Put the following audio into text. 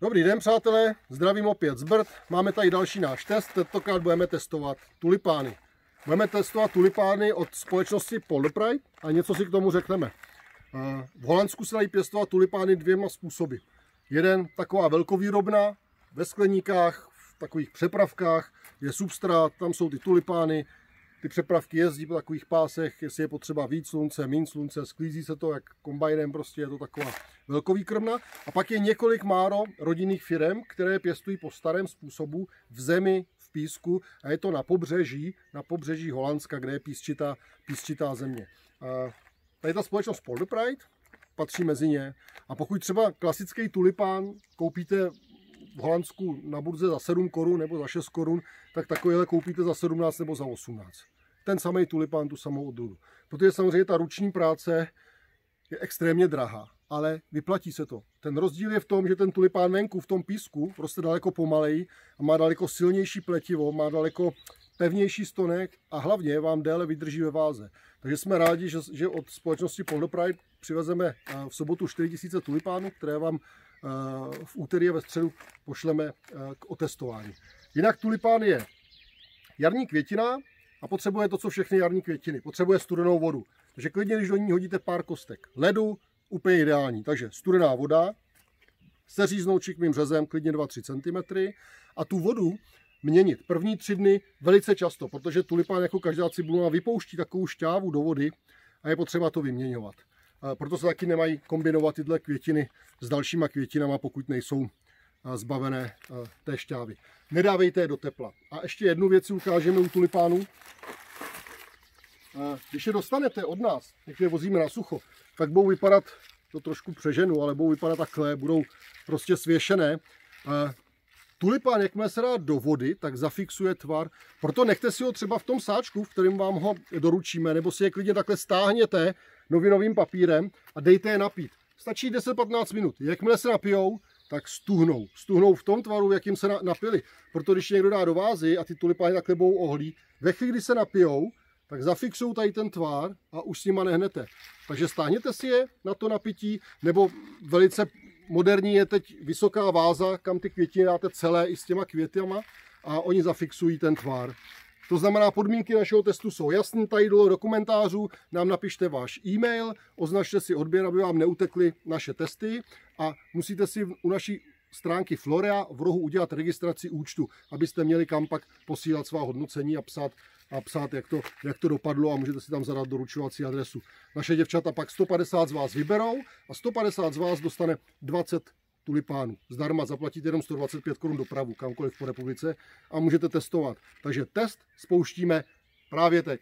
Dobrý den, přátelé, zdravím opět z Brd. Máme tady další náš test, tentokrát budeme testovat tulipány. Budeme testovat tulipány od společnosti Polderpride a něco si k tomu řekneme. V Holandsku se dají pěstovat tulipány dvěma způsoby. Jeden taková velkovýrobná, ve skleníkách, v takových přepravkách, je substrát, tam jsou ty tulipány, ty přepravky jezdí po takových pásech, jestli je potřeba víc slunce, méně slunce, sklízí se to jak kombajnem, prostě je to taková velkovýkrmna. A pak je několik máro rodinných firm, které pěstují po starém způsobu v zemi, v písku a je to na pobřeží, na pobřeží Holandska, kde je písčitá, písčitá země. A tady ta společnost Polderpride patří mezi ně. A pokud třeba klasický tulipán koupíte v Holandsku na burze za 7 korun nebo za 6 korun, tak takovýhle koupíte za 17 nebo za 18. Ten samý tulipán, tu samou odrůdu. Protože samozřejmě ta ruční práce je extrémně drahá, ale vyplatí se to. Ten rozdíl je v tom, že ten tulipán venku v tom písku roste daleko pomaleji a má daleko silnější pletivo, má daleko pevnější stonek a hlavně vám déle vydrží ve váze. Takže jsme rádi, že, že od společnosti Poldopride přivezeme eh, v sobotu 4000 tulipánů, které vám Eh, v úterý a ve středu pošleme eh, k otestování. Jinak tulipán je jarní květina a potřebuje to, co všechny jarní květiny. Potřebuje studenou vodu. Takže klidně, když do ní hodíte pár kostek ledu, úplně ideální. Takže studená voda, se říznou čikmým řezem, klidně 2-3 cm a tu vodu měnit první tři dny velice často, protože tulipán jako každá cibulina vypouští takovou šťávu do vody a je potřeba to vyměňovat. Proto se taky nemají kombinovat tyhle květiny s dalšíma květinama, pokud nejsou zbavené té šťávy. Nedávejte je do tepla. A ještě jednu věc si ukážeme u tulipánů. Když je dostanete od nás, když je vozíme na sucho, tak budou vypadat, to trošku přeženu, ale budou vypadat takhle, budou prostě svěšené. Tulipán, jakmile se dá do vody, tak zafixuje tvar. Proto nechte si ho třeba v tom sáčku, v kterém vám ho doručíme, nebo si je klidně takhle stáhněte novinovým papírem a dejte je napít. Stačí 10-15 minut. Jakmile se napijou, tak stuhnou. Stuhnou v tom tvaru, jakým se napili. Proto když někdo dá do vázy a ty tulipány takhle budou ohlí, ve chvíli, kdy se napijou, tak zafixují tady ten tvár a už s nima nehnete. Takže stáhněte si je na to napití, nebo velice moderní je teď vysoká váza, kam ty květiny dáte celé i s těma květama a oni zafixují ten tvár. To znamená, podmínky našeho testu jsou jasné, tady dole do komentářů nám napište váš e-mail, označte si odběr, aby vám neutekly naše testy a musíte si u naší stránky Florea v rohu udělat registraci účtu, abyste měli kam pak posílat svá hodnocení a psát, a psát jak, to, jak to dopadlo a můžete si tam zadat doručovací adresu. Naše děvčata pak 150 z vás vyberou a 150 z vás dostane 20 tulipánů. Zdarma zaplatíte jenom 125 korun dopravu kamkoliv po republice a můžete testovat. Takže test spouštíme právě teď.